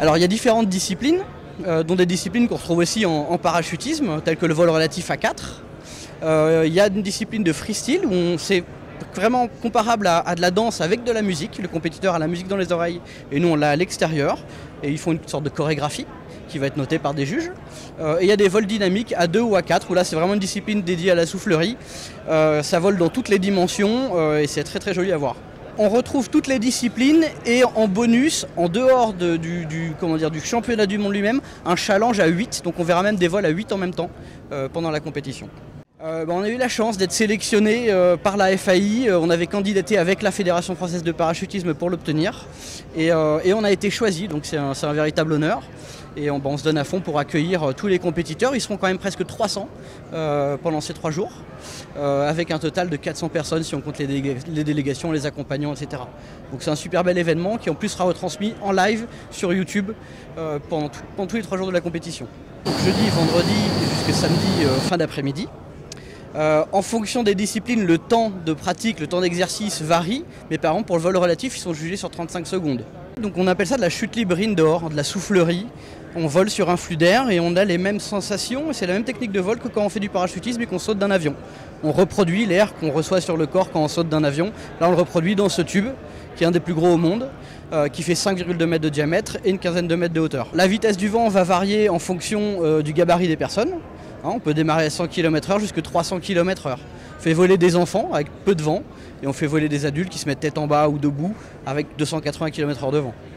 Alors il y a différentes disciplines, euh, dont des disciplines qu'on retrouve aussi en, parachutisme, telles que le vol relatif à 4. Euh, il y a une discipline de freestyle où c'est vraiment comparable à, de la danse avec de la musique. Le compétiteur a la musique dans les oreilles et nous on l'a à l'extérieur. Et ils font une sorte de chorégraphie qui va être notée par des juges. Euh, et il y a des vols dynamiques à 2 ou à 4 où là c'est vraiment une discipline dédiée à la soufflerie. Ça vole dans toutes les dimensions et c'est très très joli à voir. On retrouve toutes les disciplines et en bonus, en dehors de- du, du championnat du monde lui-même, un challenge à 8. Donc on verra même des vols à 8 en même temps euh, pendant la compétition. Euh, bah, on a eu la chance d'être sélectionné euh, par la FAI. Euh, on avait candidaté avec la Fédération française de parachutisme pour l'obtenir. Et, on a été choisi, donc c'est un, véritable honneur. Et on, bah, on se donne à fond pour accueillir tous les compétiteurs. Ils seront quand même presque 300 euh, pendant ces trois jours, avec un total de 400 personnes si on compte les, délé- les délégations, les accompagnants, etc. Donc c'est un super bel événement qui en plus sera retransmis en live sur YouTube pendant, tous les trois jours de la compétition. Jeudi, vendredi et jusqu'à samedi fin d'après-midi. Euh, en fonction des disciplines, le temps de pratique, le temps d'exercice varie, mais par exemple pour le vol relatif, ils sont jugés sur 35 secondes. Donc on appelle ça de la chute libre indoor, de la soufflerie. On vole sur un flux d'air et on a les mêmes sensations, c'est la même technique de vol que quand on fait du parachutisme et qu'on saute d'un avion. On reproduit l'air qu'on reçoit sur le corps quand on saute d'un avion. Là on le reproduit dans ce tube, qui est un des plus gros au monde, euh, qui fait 5,2 mètres de diamètre et une quinzaine de mètres de hauteur. La vitesse du vent va varier en fonction euh, du gabarit des personnes. Hein, on peut démarrer à 100 km/h jusqu'à 300 km/h. On fait voler des enfants avec peu de vent et on fait voler des adultes qui se mettent tête en bas ou debout avec 280 km/h de vent.